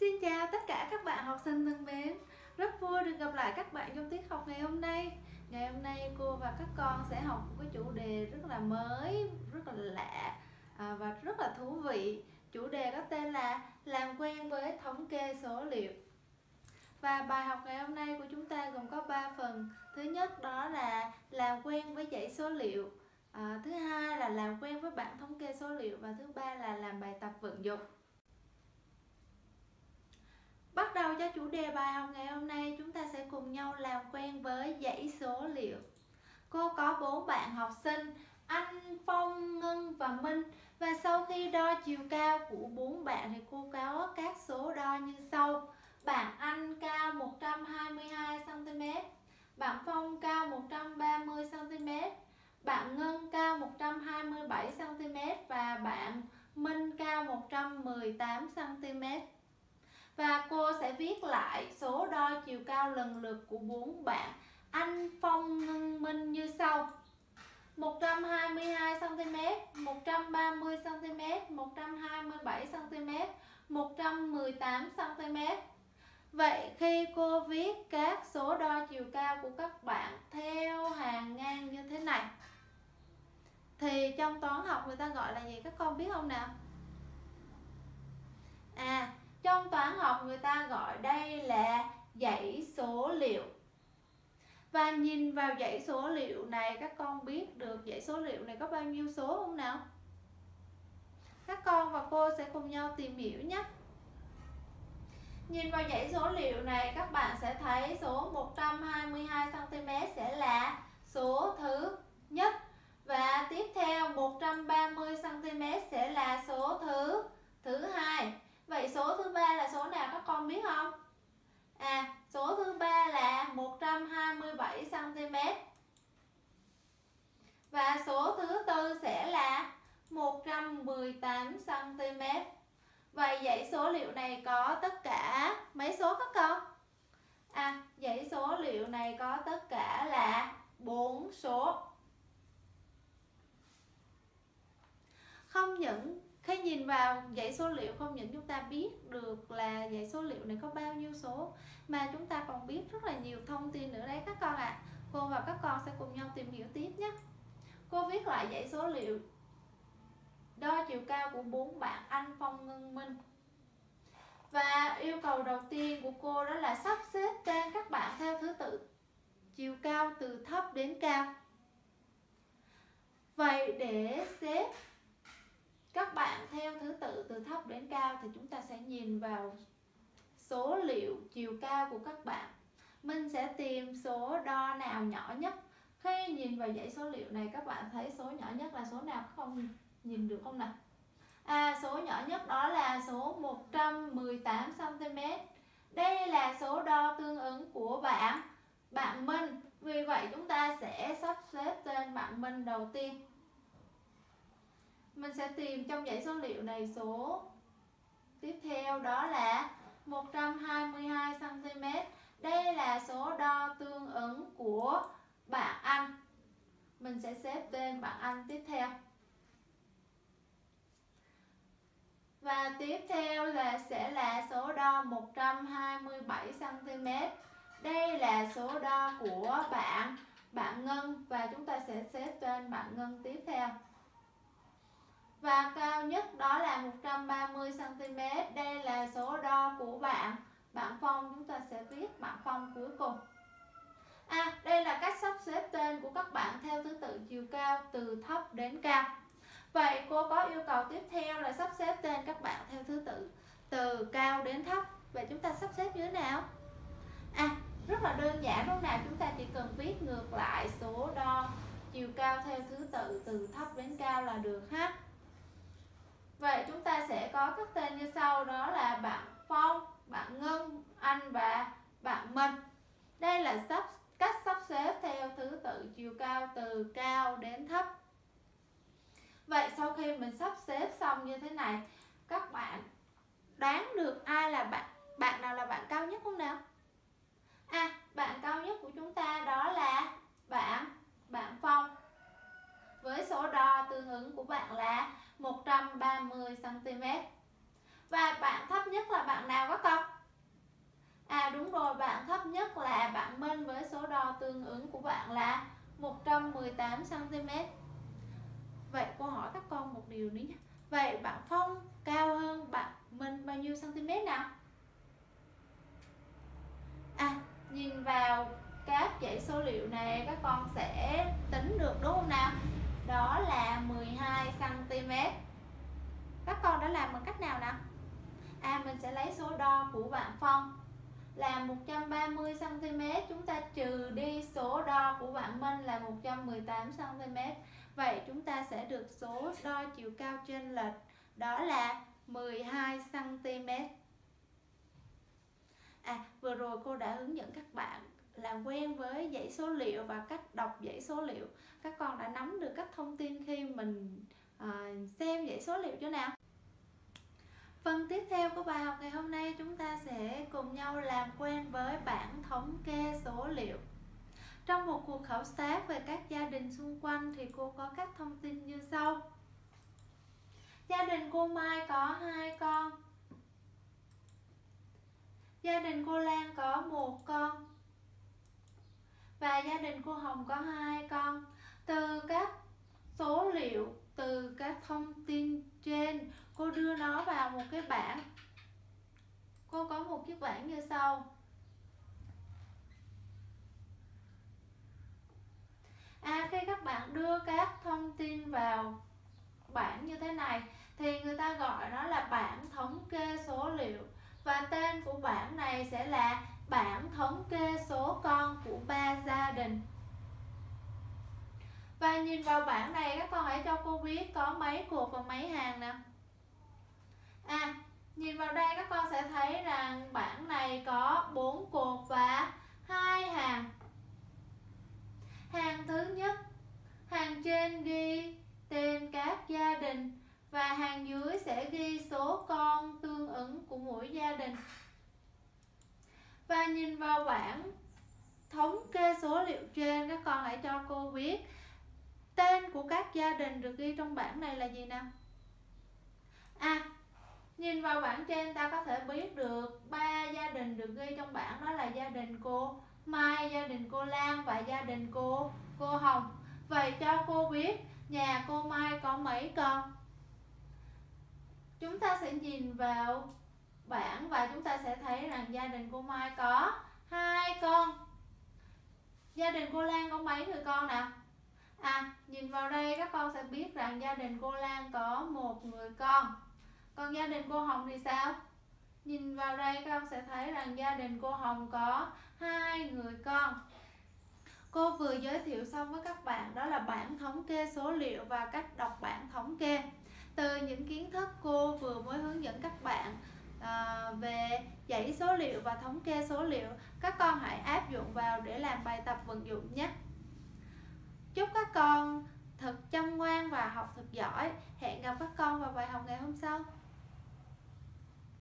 Xin chào tất cả các bạn học sinh thân mến. Rất vui được gặp lại các bạn trong tiết học ngày hôm nay. Ngày hôm nay cô và các con sẽ học một cái chủ đề rất là mới, rất là lạ à, và rất là thú vị. Chủ đề có tên là Làm quen với thống kê số liệu. Và bài học ngày hôm nay của chúng ta gồm có 3 phần. Thứ nhất đó là làm quen với dãy số liệu. À, Thứ hai là làm quen với bảng thống kê số liệu. Và thứ ba là làm bài tập vận dụng Bắt đầu cho chủ đề bài học ngày hôm nay chúng ta sẽ cùng nhau làm quen với dãy số liệu. Cô có bốn bạn học sinh Anh, Phong, Ngân và Minh và sau khi đo chiều cao của bốn bạn thì cô có các số đo như sau. Bạn Anh cao 122 cm, bạn Phong cao 130 cm, bạn Ngân cao 127 cm và bạn Minh cao 118 cm và cô sẽ viết lại số đo chiều cao lần lượt của bốn bạn Anh Phong Ngân Minh như sau 122 cm, 130 cm, 127 cm, 118 cm. Vậy khi cô viết các số đo chiều cao của các bạn theo hàng ngang như thế này thì trong toán học người ta gọi là gì các con biết không nào? À, trong toán học người ta gọi đây là dãy số liệu. Và nhìn vào dãy số liệu này, các con biết được dãy số liệu này có bao nhiêu số không nào? Các con và cô sẽ cùng nhau tìm hiểu nhé. Nhìn vào dãy số liệu này, các bạn sẽ thấy số 122cm sẽ là số thứ nhất Và tiếp theo 130cm sẽ là số thứ thứ hai Vậy số thứ ba là số nào các con biết không? À, số thứ ba là 127 cm. Và số thứ tư sẽ là cm. Vậy dãy số liệu này có tất cả mấy số các con? À, dãy số liệu này có tất cả là 4 số. Không những khi nhìn vào dãy số liệu không những chúng ta biết được là dãy số liệu này có bao nhiêu số mà chúng ta còn biết rất là nhiều thông tin nữa đấy các con ạ à. cô và các con sẽ cùng nhau tìm hiểu tiếp nhé cô viết lại dãy số liệu đo chiều cao của bốn bạn anh phong ngân minh. Và yêu cầu đầu tiên của cô đó là sắp xếp tên các bạn theo thứ tự. Chiều cao từ thấp đến cao. Vậy để xếp các bạn theo thứ tự từ thấp đến cao thì chúng ta sẽ nhìn vào số liệu chiều cao của các bạn. Mình sẽ tìm số đo nào nhỏ nhất. Khi nhìn vào dãy số liệu này, các bạn thấy số nhỏ nhất là số nào không? Nhìn được không nào À số nhỏ nhất đó là số 118 cm. Đây là số đo tương ứng của bạn bạn Minh. Vì vậy, chúng ta sẽ sắp xếp tên bạn Minh đầu tiên mình sẽ tìm trong dãy số liệu này số tiếp theo, đó là 122 cm. Đây là số đo tương ứng của bạn Anh. Mình sẽ xếp tên bạn Anh tiếp theo. Và tiếp theo là sẽ là số đo 127 cm. Đây là số đo của bạn bạn Ngân và chúng ta sẽ xếp tên bạn Ngân tiếp theo và cao nhất đó là 130 cm. Đây là số đo của bạn. Bạn Phong chúng ta sẽ viết bạn Phong cuối cùng. À, đây là cách sắp xếp tên của các bạn theo thứ tự chiều cao từ thấp đến cao. Vậy cô có yêu cầu tiếp theo là sắp xếp tên các bạn theo thứ tự từ cao đến thấp. Vậy chúng ta sắp xếp như thế nào? À, rất là đơn giản lúc nào chúng ta chỉ cần viết ngược lại số đo chiều cao theo thứ tự từ thấp đến cao là được ha. Vậy chúng ta sẽ có các tên như sau đó là bạn Phong, mình sắp xếp xong như thế này, các bạn đoán được ai là bạn bạn nào là bạn cao nhất không nào? À bạn cao nhất của chúng ta đó là bạn bạn phong. Với số đo tương ứng của bạn là 130 cm và bạn thấp nhất là bạn nào các con à đúng rồi, bạn thấp nhất là bạn minh với số đo tương ứng của bạn là 118 cm Vậy cô hỏi các con một điều nữa nhé. Vậy bạn Phong cao hơn bạn Minh bao nhiêu cm nào? À, nhìn vào các dãy số liệu này các con sẽ tính được đúng không nào? Đó là 12 cm. Các con đã làm bằng cách nào nào? À mình sẽ lấy số đo của bạn Phong là 130 cm, chúng ta trừ đo của bạn Minh là 118 cm. Vậy chúng ta sẽ được số đo chiều cao trên lệch đó là 12 cm. À, vừa rồi cô đã hướng dẫn các bạn làm quen với dãy số liệu và cách đọc dãy số liệu. Các con đã nắm được các thông tin khi mình à, xem dãy số liệu chưa nào? Phần tiếp theo của bài học ngày hôm nay chúng ta sẽ cùng nhau làm quen với bảng thống kê số liệu. Trong một cuộc khảo sát về các gia đình xung quanh thì cô có các thông tin như sau. Gia đình cô Mai có hai con. Gia đình cô Lan có một con. Và gia đình cô Hồng có hai con. Từ các số liệu, từ các thông tin trên, cô đưa nó vào một cái bảng. Cô có một chiếc bảng như sau. À khi các bạn đưa các thông tin vào bảng như thế này, thì người ta gọi nó là bảng thống kê số liệu. Và tên của bảng này sẽ là bảng thống kê số con của ba gia đình. Và nhìn vào bảng này, các con hãy cho cô biết có mấy cột và mấy hàng nè. À nhìn vào đây, các con sẽ thấy rằng bảng này có bốn cột và hai hàng hàng thứ nhất, hàng trên ghi tên các gia đình và hàng dưới sẽ ghi số con tương ứng của mỗi gia đình. Và nhìn vào bảng thống kê số liệu trên các con hãy cho cô biết tên của các gia đình được ghi trong bảng này là gì nào? À nhìn vào bảng trên ta có thể biết được ba gia đình được ghi trong bảng đó là gia đình cô Mai, gia đình cô Lan và gia đình cô cô Hồng. Vậy cho cô biết nhà cô Mai có mấy con? Chúng ta sẽ nhìn vào bảng và chúng ta sẽ thấy rằng gia đình cô Mai có hai con. Gia đình cô Lan có mấy người con nào? À nhìn vào đây các con sẽ biết rằng gia đình cô Lan có một người con. Còn gia đình cô Hồng thì sao? Nhìn vào đây các con sẽ thấy rằng gia đình cô Hồng có hai người con Cô vừa giới thiệu xong với các bạn đó là bảng thống kê số liệu và cách đọc bảng thống kê. Từ những kiến thức cô vừa mới hướng dẫn các bạn à, về dãy số liệu và thống kê số liệu, các con hãy áp dụng vào để làm bài tập vận dụng nhé. Chúc các con thật chăm ngoan và học thật giỏi. Hẹn gặp các con vào bài học ngày hôm sau.